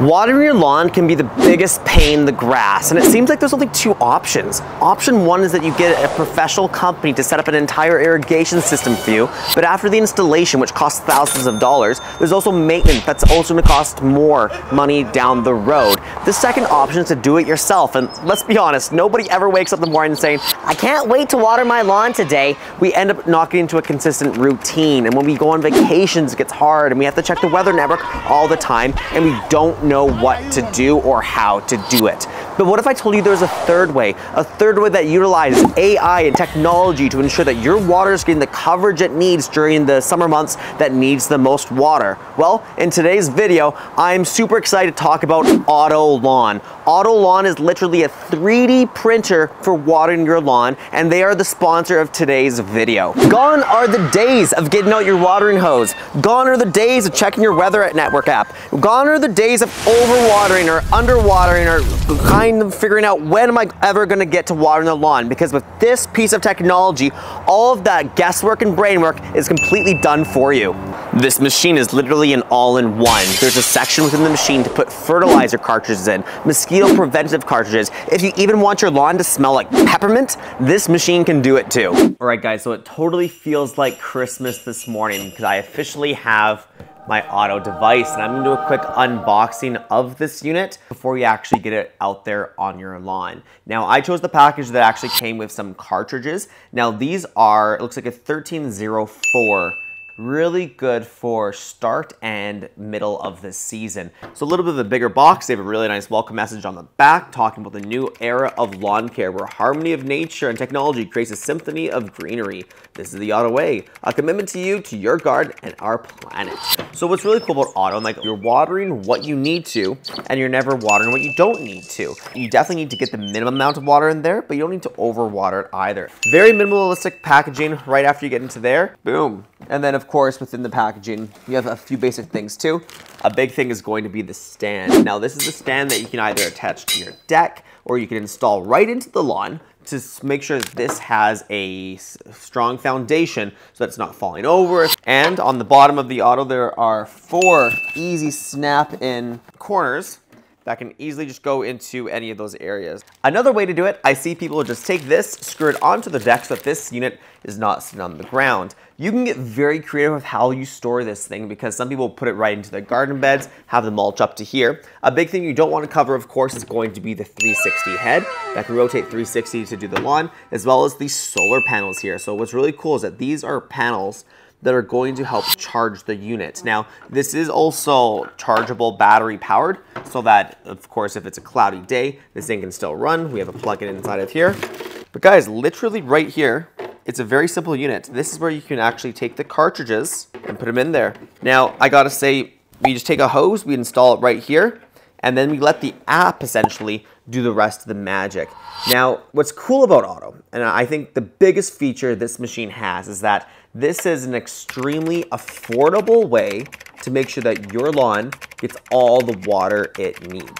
Watering your lawn can be the biggest pain in the grass, and it seems like there's only two options. Option one is that you get a professional company to set up an entire irrigation system for you, but after the installation, which costs thousands of dollars, there's also maintenance that's also gonna cost more money down the road. The second option is to do it yourself, and let's be honest, nobody ever wakes up in the morning saying, I can't wait to water my lawn today. We end up not getting into a consistent routine, and when we go on vacations, it gets hard, and we have to check the weather network all the time, and we don't know what to do or how to do it. But what if I told you there's a third way? A third way that utilizes AI and technology to ensure that your water is getting the coverage it needs during the summer months that needs the most water? Well, in today's video, I'm super excited to talk about OTO Lawn. OTO Lawn is literally a 3D printer for watering your lawn, and they are the sponsor of today's video. Gone are the days of getting out your watering hose. Gone are the days of checking your weather at network app. Gone are the days of overwatering or underwatering or kind of figuring out when am I ever gonna get to watering the lawn because with this piece of technology, all of that guesswork and brain work is completely done for you. This machine is literally an all-in-one. There's a section within the machine to put fertilizer cartridges in, mosquito preventative cartridges. If you even want your lawn to smell like peppermint, this machine can do it too. All right guys, so it totally feels like Christmas this morning because I officially have my OTO device and I'm gonna do a quick unboxing of this unit before you actually get it out there on your lawn. Now I chose the package that actually came with some cartridges. Now these are, it looks like a 1304 really good for start and middle of the season. So a little bit of a bigger box. They have a really nice welcome message on the back talking about the new era of lawn care where harmony of nature and technology creates a symphony of greenery. This is the OTO Way, a commitment to you, to your garden, and our planet. So what's really cool about OTO, like you're watering what you need to, and you're never watering what you don't need to. You definitely need to get the minimum amount of water in there, but you don't need to overwater it either. Very minimalistic packaging right after you get into there. Boom. And then of course, within the packaging, you have a few basic things too. A big thing is going to be the stand. Now this is a stand that you can either attach to your deck or you can install right into the lawn to make sure that this has a strong foundation so that it's not falling over. And on the bottom of the OTO, there are four easy snap in corners that can easily just go into any of those areas. Another way to do it, I see people just take this, screw it onto the deck so that this unit is not sitting on the ground. You can get very creative with how you store this thing because some people put it right into their garden beds, have the mulch up to here. A big thing you don't want to cover, of course, is going to be the 360 head that can rotate 360 to do the lawn, as well as these solar panels here. So what's really cool is that these are panels that are going to help charge the unit. Now, this is also chargeable battery powered so that, of course, if it's a cloudy day, this thing can still run. We have a plug-in inside of here. But guys, literally right here, it's a very simple unit. This is where you can actually take the cartridges and put them in there. Now, I gotta say, we just take a hose, we install it right here, and then we let the app essentially do the rest of the magic. Now, what's cool about OTO, and I think the biggest feature this machine has is that this is an extremely affordable way to make sure that your lawn gets all the water it needs.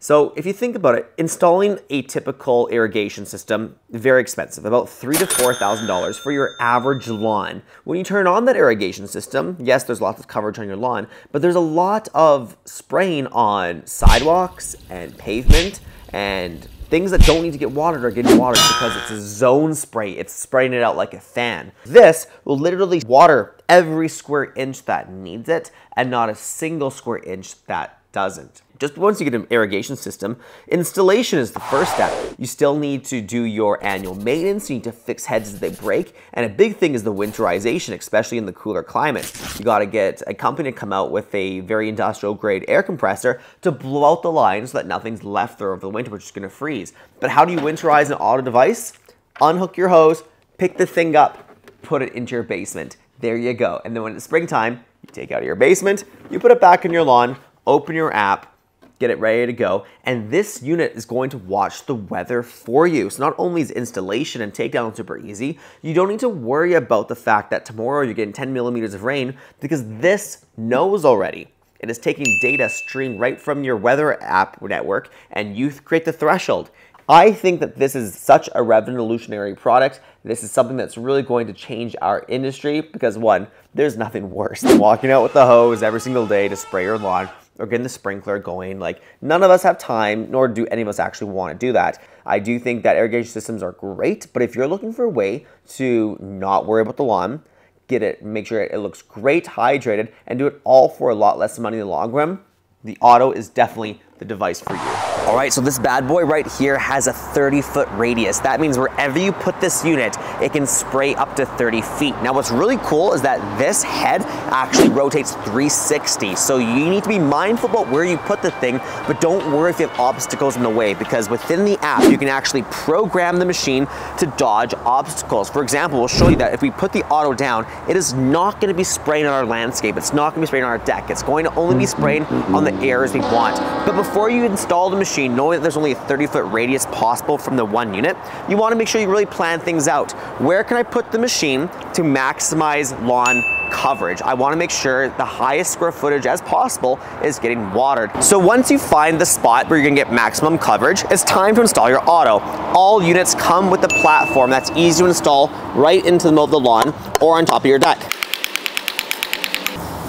So if you think about it, installing a typical irrigation system, very expensive, about three to $4,000 for your average lawn. When you turn on that irrigation system, yes, there's lots of coverage on your lawn, but there's a lot of spraying on sidewalks and pavement and Things that don't need to get watered are getting watered because it's a zone spray. It's spraying it out like a fan. This will literally water every square inch that needs it and not a single square inch that doesn't. Just once you get an irrigation system, installation is the first step. You still need to do your annual maintenance, you need to fix heads as they break, and a big thing is the winterization, especially in the cooler climates. You gotta get a company to come out with a very industrial grade air compressor to blow out the lines so that nothing's left there over the winter, which is gonna freeze. But how do you winterize an OTO device? Unhook your hose, pick the thing up, put it into your basement. There you go. And then when it's springtime, you take out of your basement, you put it back in your lawn, open your app, get it ready to go. And this unit is going to watch the weather for you. So not only is installation and takedown super easy, you don't need to worry about the fact that tomorrow you're getting 10 millimeters of rain because this knows already. It is taking data streamed right from your weather app network and you create the threshold. I think that this is such a revolutionary product. This is something that's really going to change our industry because one, there's nothing worse than walking out with the hose every single day to spray your lawn or getting the sprinkler going. Like none of us have time, nor do any of us actually want to do that. I do think that irrigation systems are great, but if you're looking for a way to not worry about the lawn, get it, make sure it looks great, hydrated, and do it all for a lot less money in the long run, the OTO is definitely the device for you. All right, so this bad boy right here has a 30 foot radius. That means wherever you put this unit, it can spray up to 30 feet. Now what's really cool is that this head actually rotates 360. So you need to be mindful about where you put the thing, but don't worry if you have obstacles in the way because within the app, you can actually program the machine to dodge obstacles. For example, we'll show you that if we put the OTO down, it is not gonna be spraying on our landscape. It's not gonna be spraying on our deck. It's going to only be mm-hmm. spraying on the areas we want. But before you install the machine, machine, knowing that there's only a 30 foot radius possible from the one unit, you wanna make sure you really plan things out. Where can I put the machine to maximize lawn coverage. I wanna make sure the highest square footage as possible is getting watered. So once you find the spot where you're gonna get maximum coverage, it's time to install your OTO. All units come with a platform that's easy to install right into the middle of the lawn or on top of your deck.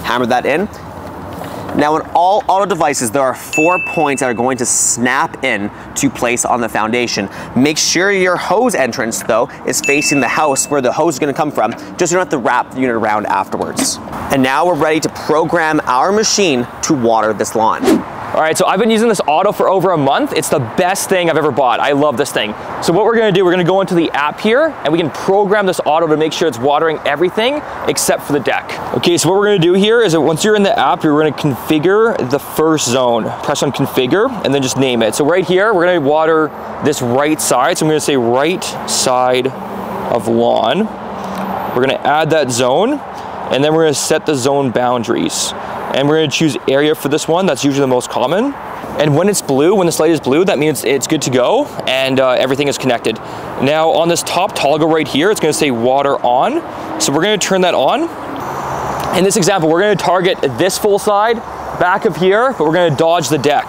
Hammer that in, now in all OTO devices, there are four points that are going to snap in to place on the foundation. Make sure your hose entrance though is facing the house where the hose is gonna come from, just so you don't have to wrap the unit around afterwards. And now we're ready to program our machine to water this lawn. All right, so I've been using this OTO for over a month. It's the best thing I've ever bought. I love this thing. So what we're gonna do, we're gonna go into the app here and we can program this OTO to make sure it's watering everything except for the deck. Okay, so what we're gonna do here is that once you're in the app, you're gonna configure the first zone. Press on configure and then just name it. So right here, we're gonna water this right side. So I'm gonna say right side of lawn. We're gonna add that zone and then we're gonna set the zone boundaries and we're gonna choose area for this one. That's usually the most common. And when it's blue, when the light is blue, that means it's good to go and uh, everything is connected. Now on this top toggle right here, it's gonna say water on. So we're gonna turn that on. In this example, we're gonna target this full side, back of here, but we're gonna dodge the deck.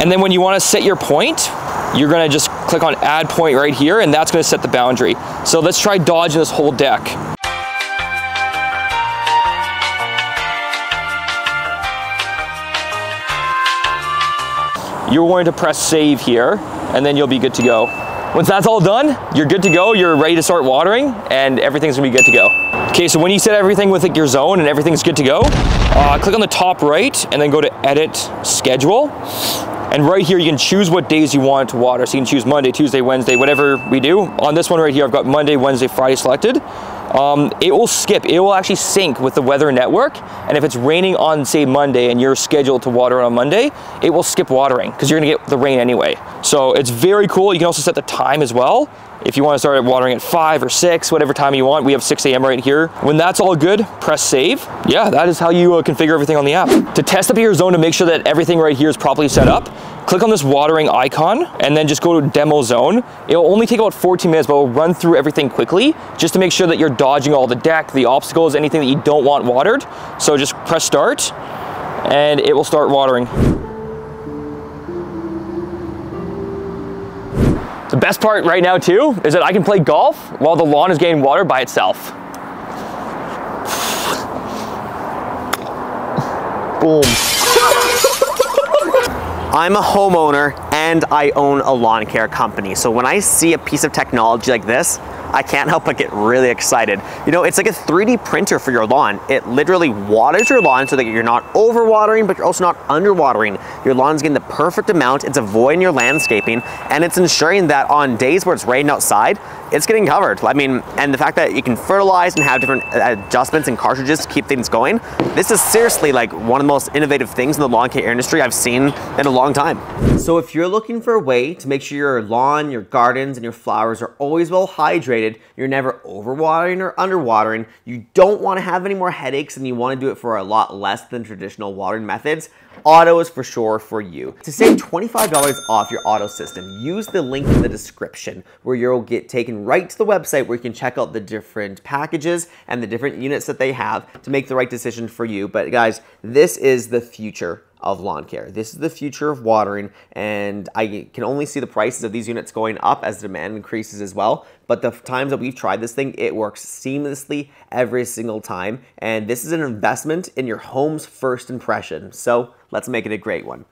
And then when you wanna set your point, you're gonna just click on add point right here and that's gonna set the boundary. So let's try dodging this whole deck. You're going to press save here and then you'll be good to go. Once that's all done, you're good to go, you're ready to start watering and everything's gonna be good to go. Okay, so when you set everything with like your zone and everything's good to go, uh, click on the top right and then go to edit schedule. And right here, you can choose what days you want to water. So you can choose Monday, Tuesday, Wednesday, whatever we do. On this one right here, I've got Monday, Wednesday, Friday selected um, it will skip. It will actually sync with the weather network. And if it's raining on, say, Monday and you're scheduled to water on Monday, it will skip watering because you're gonna get the rain anyway. So it's very cool. You can also set the time as well. If you want to start watering at 5 or 6, whatever time you want, we have 6 a.m. right here. When that's all good, press save. Yeah, that is how you uh, configure everything on the app. To test up your zone to make sure that everything right here is properly set up, click on this watering icon and then just go to demo zone. It'll only take about 14 minutes, but we'll run through everything quickly just to make sure that you're dodging all the deck, the obstacles, anything that you don't want watered. So just press start and it will start watering. The best part right now too is that I can play golf while the lawn is getting watered by itself. Boom. I'm a homeowner and I own a lawn care company. So when I see a piece of technology like this, I can't help but get really excited. You know, it's like a 3D printer for your lawn. It literally waters your lawn so that you're not overwatering, but you're also not underwatering. Your lawn's getting the perfect amount, it's avoiding your landscaping, and it's ensuring that on days where it's raining outside, it's getting covered. I mean, and the fact that you can fertilize and have different uh, adjustments and cartridges to keep things going, this is seriously like one of the most innovative things in the lawn care industry I've seen in a long time. So if you're looking for a way to make sure your lawn, your gardens, and your flowers are always well hydrated, you're never overwatering or underwatering, you don't want to have any more headaches and you want to do it for a lot less than traditional watering methods, OTO is for sure for you. To save $25 off your OTO system, use the link in the description where you'll get taken right to the website where you can check out the different packages and the different units that they have to make the right decision for you. But guys, this is the future of lawn care. This is the future of watering, and I can only see the prices of these units going up as demand increases as well. But the times that we've tried this thing, it works seamlessly every single time. And this is an investment in your home's first impression. So let's make it a great one.